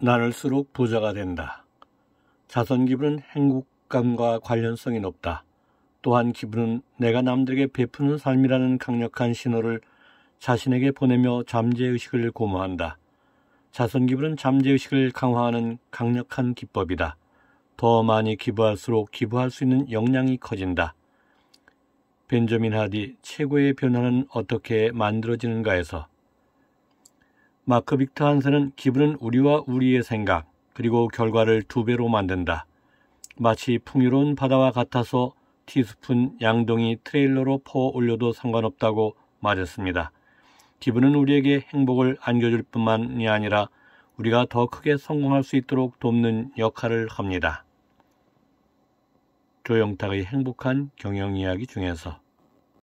나눌수록 부자가 된다. 자선 기부는 행복감과 관련성이 높다. 또한 기부는 내가 남들에게 베푸는 삶이라는 강력한 신호를 자신에게 보내며 잠재의식을 고무한다. 자선 기부는 잠재의식을 강화하는 강력한 기법이다. 더 많이 기부할수록 기부할 수 있는 역량이 커진다. 벤저민 하디 최고의 변화는 어떻게 만들어지는가에서 마크 빅터 한세는 기부는 우리와 우리의 생각 그리고 결과를 두 배로 만든다. 마치 풍요로운 바다와 같아서 티스푼 양동이 트레일러로 퍼 올려도 상관없다고 말했습니다. 기부는 우리에게 행복을 안겨줄 뿐만이 아니라 우리가 더 크게 성공할 수 있도록 돕는 역할을 합니다. 조영탁의 행복한 경영 이야기 중에서